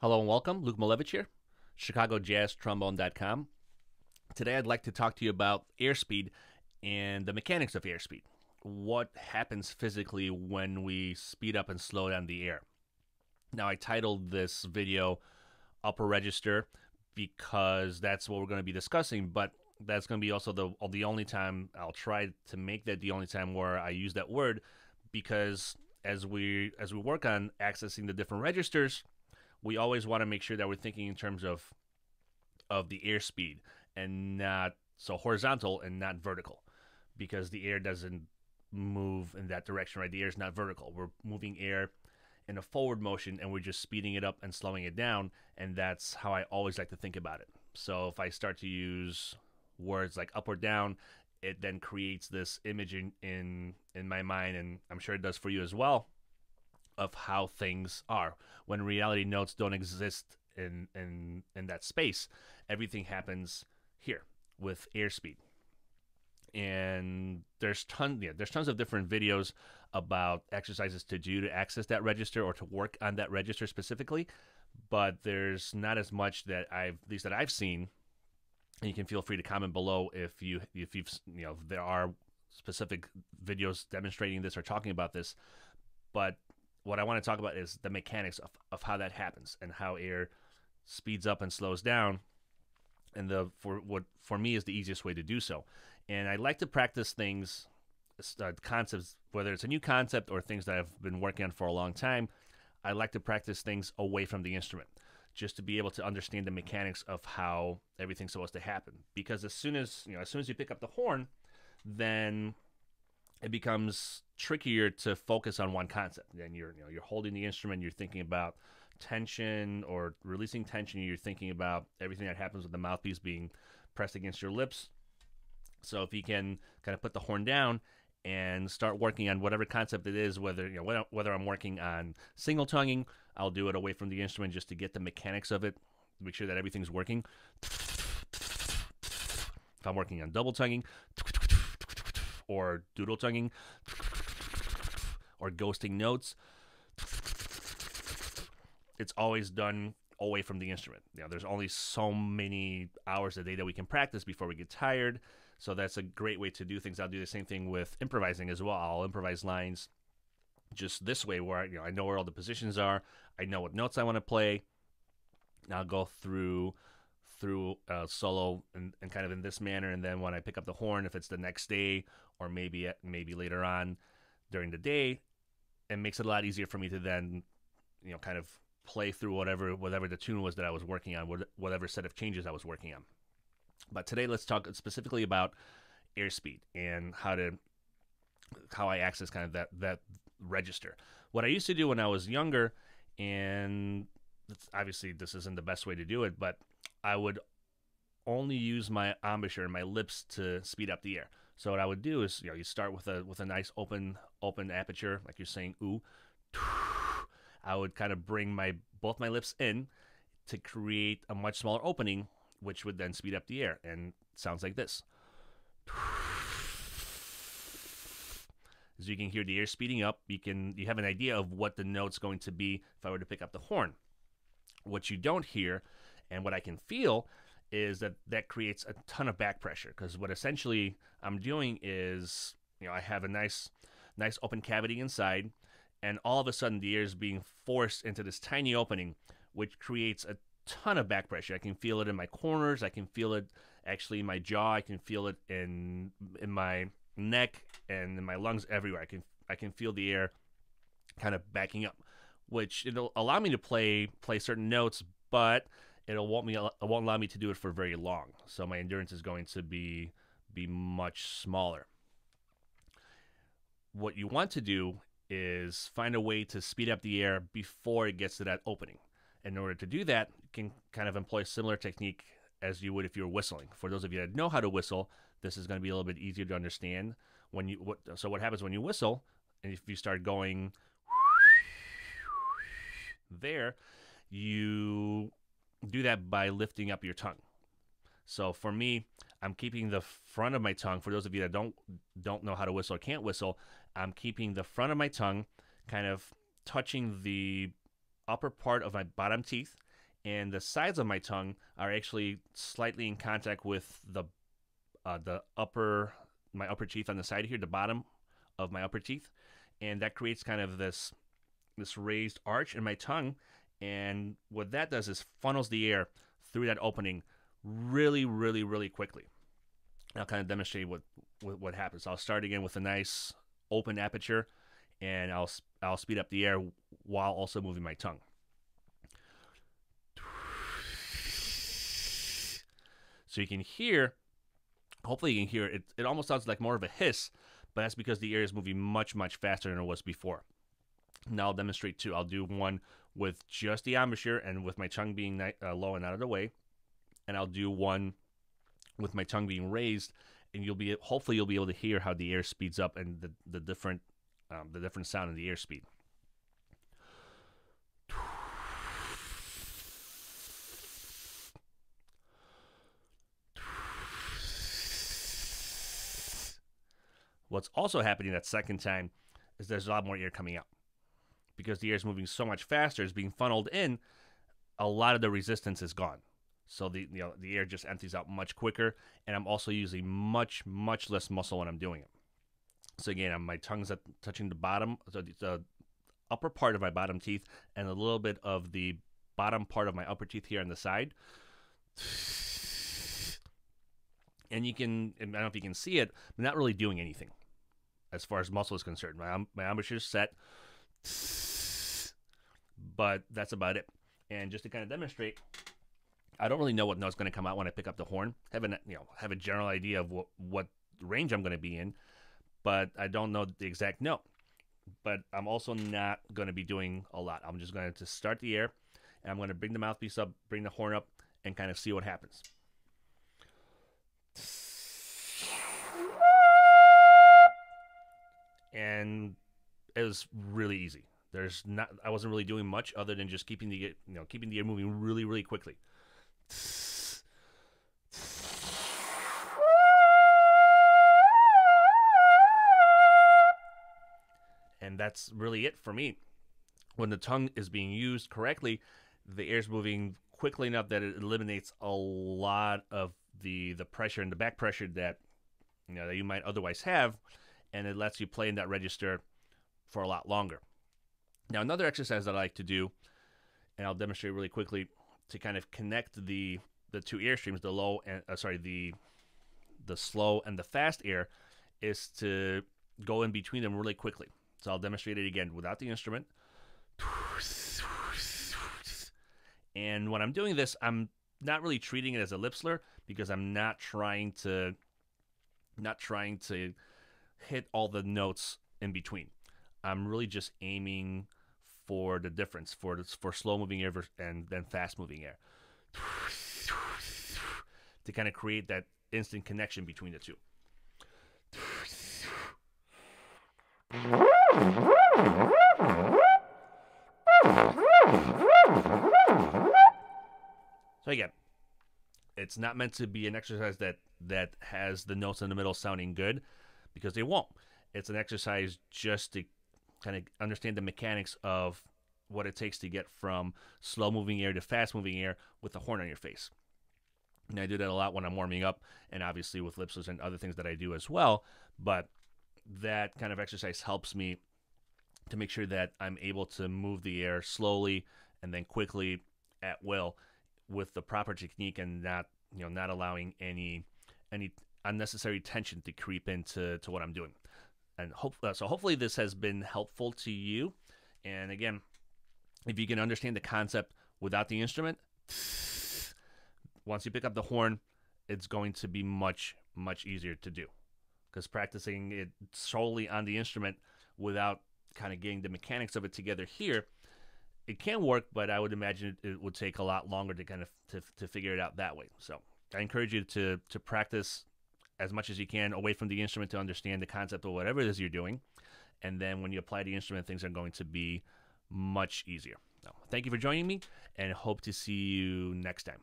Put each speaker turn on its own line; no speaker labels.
Hello and welcome. Luke Malewicz here, ChicagoJazzTrombone.com. Today I'd like to talk to you about airspeed and the mechanics of airspeed. What happens physically when we speed up and slow down the air? Now, I titled this video Upper Register because that's what we're going to be discussing, but that's going to be also the, the only time I'll try to make that the only time where I use that word because as we as we work on accessing the different registers, we always want to make sure that we're thinking in terms of of the airspeed and not so horizontal and not vertical because the air doesn't move in that direction right? The air is not vertical. We're moving air in a forward motion and we're just speeding it up and slowing it down and that's how i always like to think about it. So if i start to use words like up or down it then creates this image in in, in my mind and i'm sure it does for you as well of how things are. When reality notes don't exist in in in that space, everything happens here with airspeed. And there's tons yeah, there's tons of different videos about exercises to do to access that register or to work on that register specifically, but there's not as much that I've at least that I've seen. And you can feel free to comment below if you if you've you know there are specific videos demonstrating this or talking about this, but what I want to talk about is the mechanics of, of how that happens and how air speeds up and slows down. And the for what for me is the easiest way to do so. And i like to practice things uh, concepts whether it's a new concept or things that i've been working on for a long time i like to practice things away from the instrument just to be able to understand the mechanics of how everything's supposed to happen. Because as soon as you know as soon as you pick up the horn then it becomes trickier to focus on one concept. Then you're you know you're holding the instrument, you're thinking about tension or releasing tension. You're thinking about everything that happens with the mouthpiece being pressed against your lips. So if you can kind of put the horn down and start working on whatever concept it is, whether you know whether I'm working on single tonguing, I'll do it away from the instrument just to get the mechanics of it, make sure that everything's working. If I'm working on double tonguing, or doodle tonguing or ghosting notes. It's always done away from the instrument. You know, there's only so many hours a day that we can practice before we get tired. So that's a great way to do things. I'll do the same thing with improvising as well. I'll improvise lines just this way where you know I know where all the positions are. I know what notes I want to play. And I'll go through through uh, solo and, and kind of in this manner, and then when I pick up the horn, if it's the next day or maybe maybe later on during the day, it makes it a lot easier for me to then you know kind of play through whatever whatever the tune was that I was working on, whatever set of changes I was working on. But today, let's talk specifically about airspeed and how to how I access kind of that that register. What I used to do when I was younger, and obviously this isn't the best way to do it, but I would only use my embouchure and my lips to speed up the air. So what I would do is, you know, you start with a with a nice open open aperture, like you're saying ooh. I would kind of bring my both my lips in to create a much smaller opening, which would then speed up the air, and sounds like this. As you can hear the air speeding up, you can you have an idea of what the note's going to be if I were to pick up the horn. What you don't hear, and what I can feel, is that that creates a ton of back pressure because what essentially I'm doing is you know I have a nice nice open cavity inside and all of a sudden the air is being forced into this tiny opening which creates a ton of back pressure. I can feel it in my corners, I can feel it actually in my jaw, I can feel it in in my neck and in my lungs everywhere. I can I can feel the air kind of backing up which it'll allow me to play play certain notes but it won't me it won't allow me to do it for very long. So my endurance is going to be be much smaller. What you want to do is find a way to speed up the air before it gets to that opening. In order to do that, you can kind of employ a similar technique as you would if you were whistling. For those of you that know how to whistle, this is going to be a little bit easier to understand. When you what, so what happens when you whistle, and if you start going there, you do that by lifting up your tongue. So for me, I'm keeping the front of my tongue. For those of you that don't don't know how to whistle or can't whistle, I'm keeping the front of my tongue kind of touching the upper part of my bottom teeth, and the sides of my tongue are actually slightly in contact with the uh, the upper my upper teeth on the side here, the bottom of my upper teeth, and that creates kind of this this raised arch in my tongue. And what that does is funnels the air through that opening really, really, really quickly. I'll kind of demonstrate what, what, what happens. I'll start again with a nice open aperture, and I'll I'll speed up the air while also moving my tongue. So you can hear, hopefully you can hear it. It almost sounds like more of a hiss, but that's because the air is moving much much faster than it was before. Now I'll demonstrate two. I'll do one with just the embouchure and with my tongue being uh, low and out of the way, and I'll do one with my tongue being raised, and you'll be hopefully you'll be able to hear how the air speeds up and the the different um, the different sound in the airspeed. What's also happening that second time is there's a lot more air coming out because the air is moving so much faster, it's being funneled in. A lot of the resistance is gone, so the you know the air just empties out much quicker, and I'm also using much much less muscle when I'm doing it. So again, my tongue's at, touching the bottom, so the upper part of my bottom teeth, and a little bit of the bottom part of my upper teeth here on the side. And you can, I don't know if you can see it, I'm not really doing anything as far as muscle is concerned. My, my embouchure is set, but that's about it. And just to kind of demonstrate, I don't really know what note's going to come out when I pick up the horn. Have a you know have a general idea of what what range I'm going to be in, but I don't know the exact note. But I'm also not going to be doing a lot. I'm just going to start the air, and I'm going to bring the mouthpiece up, bring the horn up, and kind of see what happens. and it was really easy. There's not I wasn't really doing much other than just keeping the you know keeping the air moving really really quickly. And that's really it for me. When the tongue is being used correctly, the air's moving quickly enough that it eliminates a lot of the the pressure and the back pressure that you know that you might otherwise have and it lets you play in that register for a lot longer. Now, another exercise that I like to do, and I'll demonstrate really quickly to kind of connect the the two air streams, the low and uh, sorry, the the slow and the fast air, is to go in between them really quickly. So I'll demonstrate it again without the instrument. And when I'm doing this, I'm not really treating it as a lip slur because I'm not trying to not trying to hit all the notes in between. I'm really just aiming for the difference for for slow moving air and then fast moving air to kind of create that instant connection between the two. So again, it's not meant to be an exercise that that has the notes in the middle sounding good because they won't. It's an exercise just to kind of understand the mechanics of what it takes to get from slow moving air to fast moving air with the horn on your face. And I do that a lot when I'm warming up, and obviously with lip and other things that I do as well. But that kind of exercise helps me to make sure that I'm able to move the air slowly and then quickly at will with the proper technique and not you know not allowing any any unnecessary tension to creep into to what I'm doing. And hope uh, so. Hopefully, this has been helpful to you. And again, if you can understand the concept without the instrument, once you pick up the horn, it's going to be much much easier to do. Because practicing it solely on the instrument without kind of getting the mechanics of it together here, it can work, but I would imagine it would take a lot longer to kind of to, to figure it out that way. So I encourage you to to practice as much as you can away from the instrument to understand the concept of whatever it is you're doing. And then when you apply the instrument, things are going to be much easier. So, thank you for joining me and hope to see you next time.